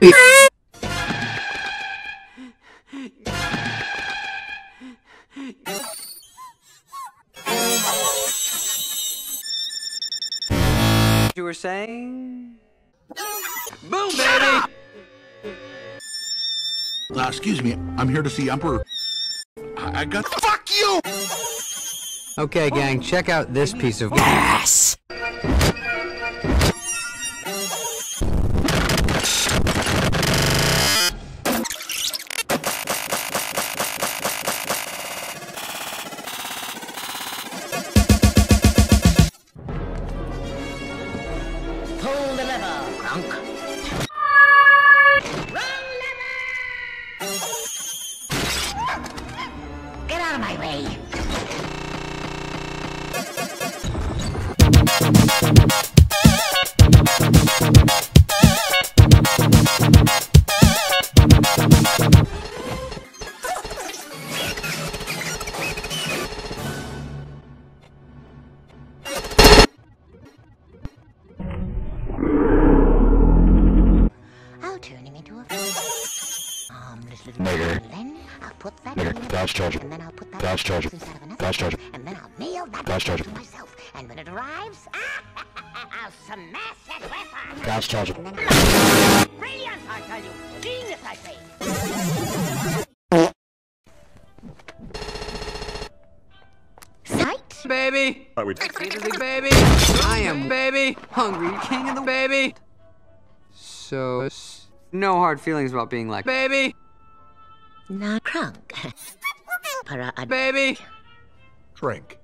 You were saying? Boom, baby! Uh, excuse me, I'm here to see Emperor. I, I got. Fuck you! Okay, gang, check out this piece of gas. Pull the lever, Kronk. Get out of my way. Into a harmless little Nigger. and then I'll put that Nigger, in a Dodge Charger. and then I'll put that Dodge Charger. inside of another Dodge Charger. and then I'll nail that Dodge Charger. to myself. And when it arrives, I'll smash it with her. Fast charger. And then Brilliant, I tell you. Genius, I say. Baby! I would. Easily, baby! I am baby! Hungry king of the baby! So, s- no hard feelings about being like baby! Not crunk. Para a Baby! Drink.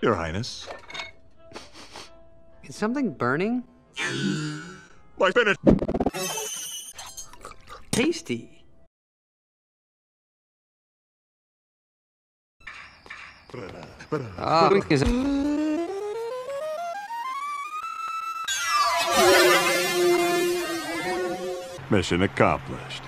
Your Highness. Is something burning? My Bennett? Tasty. Oh, is Mission accomplished.